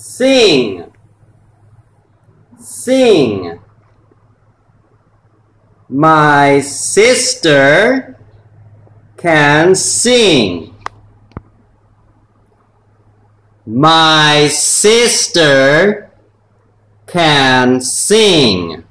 sing. Sing. My sister can sing. My sister can sing.